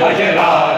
Gujarat.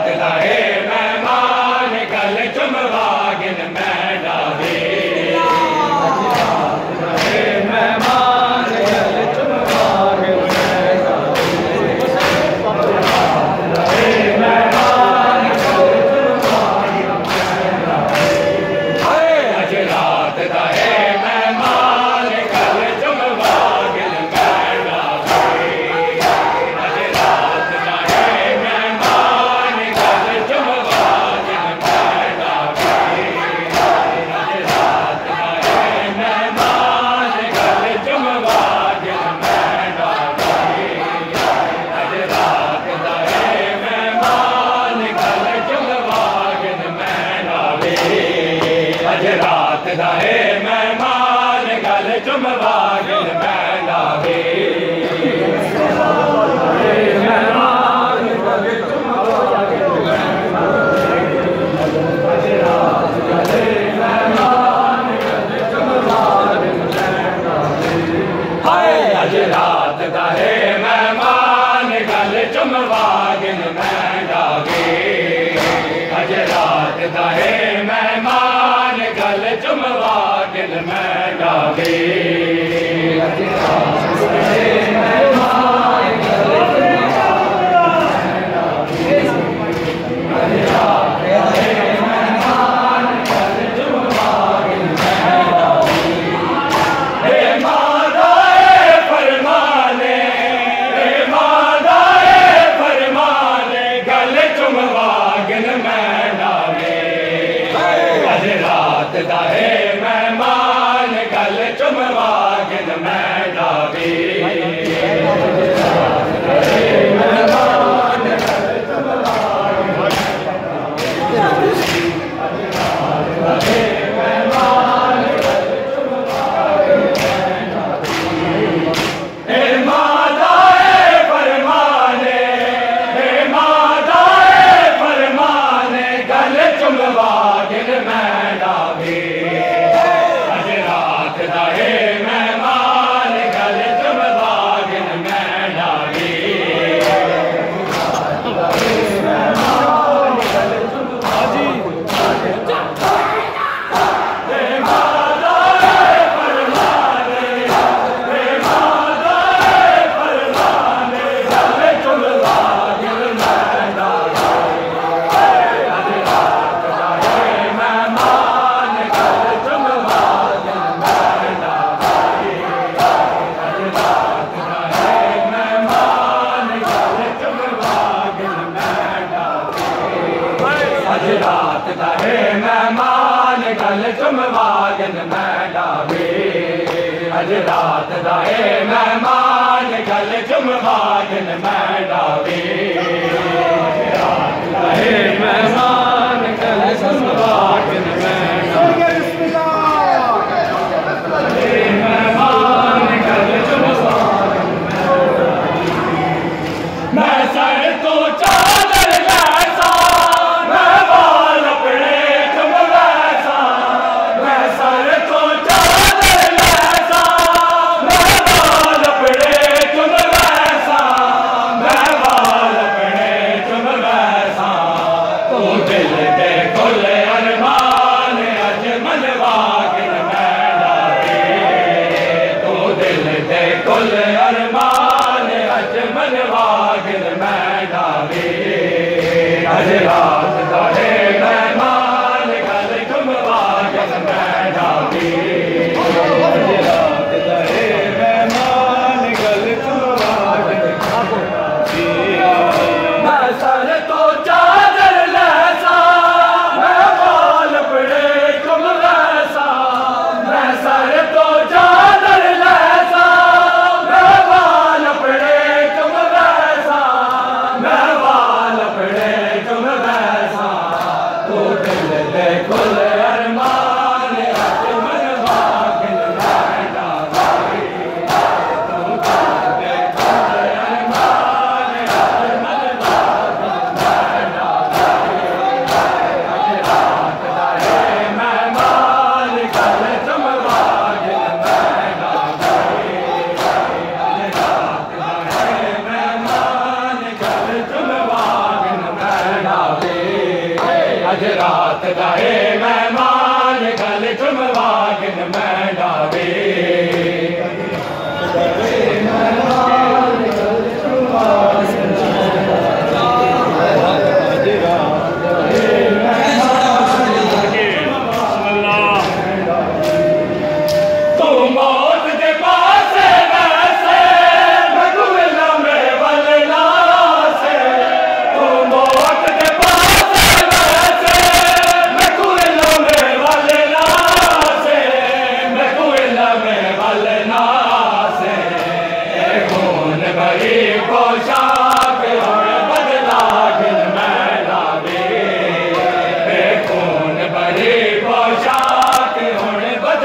महाबते मह Kule kule आज रात गए मेहमान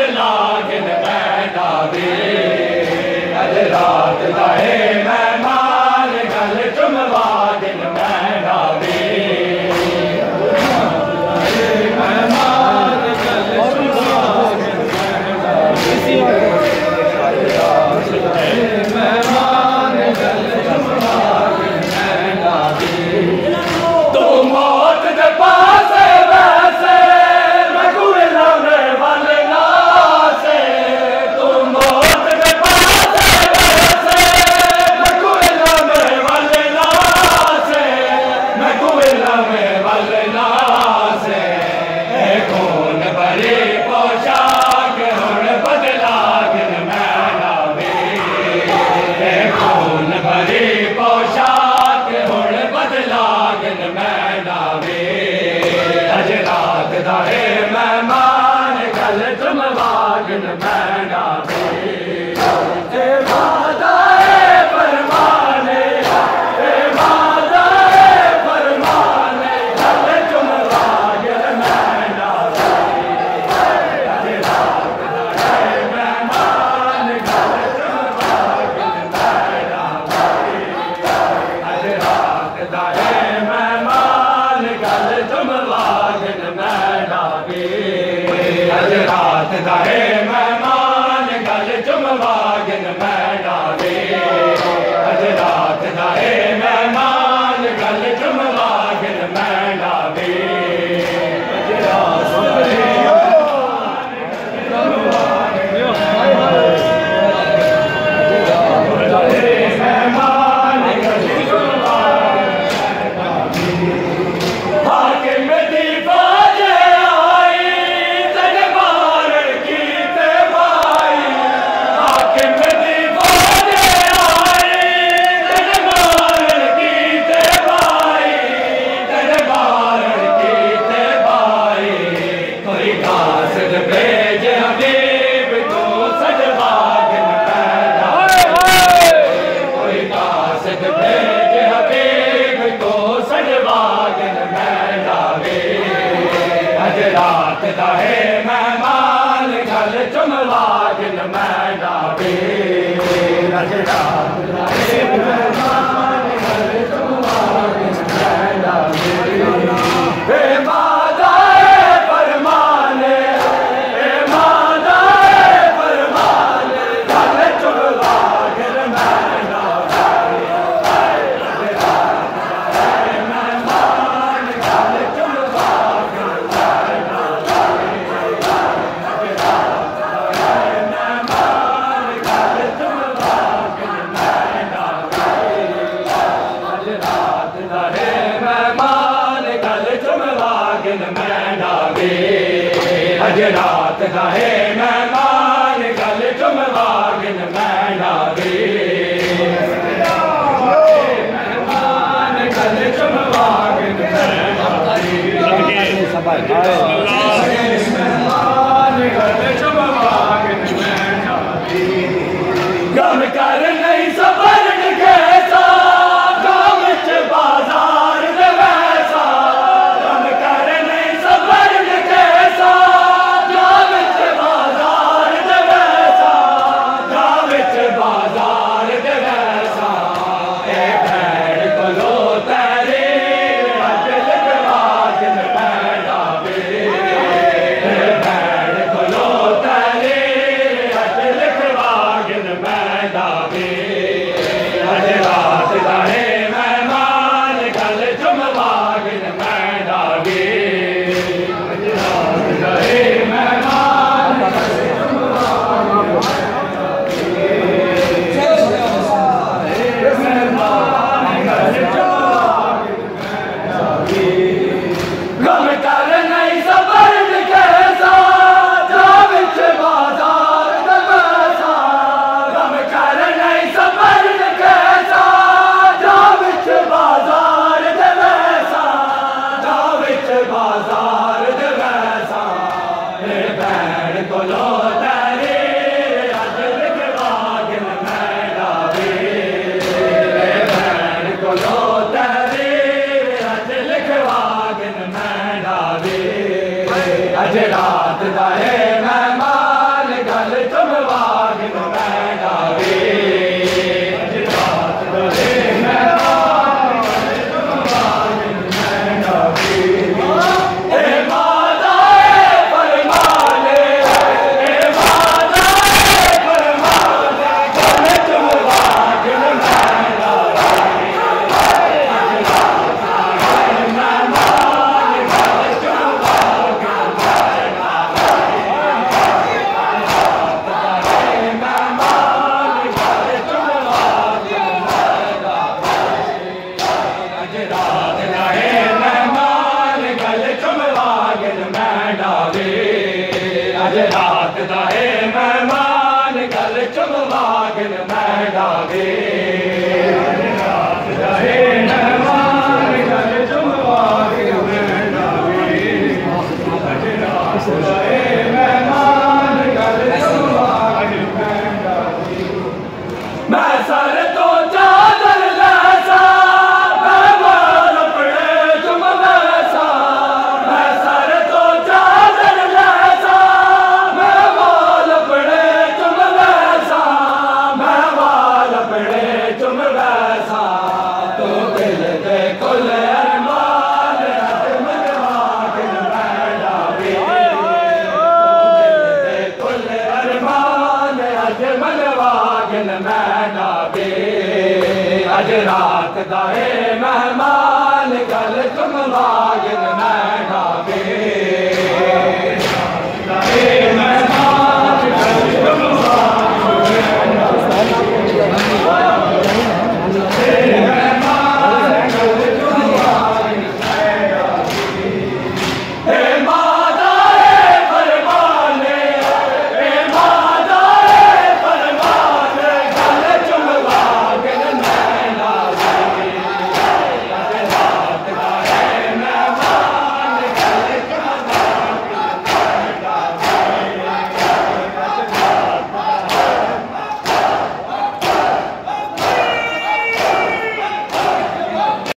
नागिन बैठा दे। अज रात लाए मैं आज रात रहे मेहमान कल तुम वागन मैं नारे मेहमान कल तुम वागन मैं れと अजे अ महिमान गल तुम भाॼ ने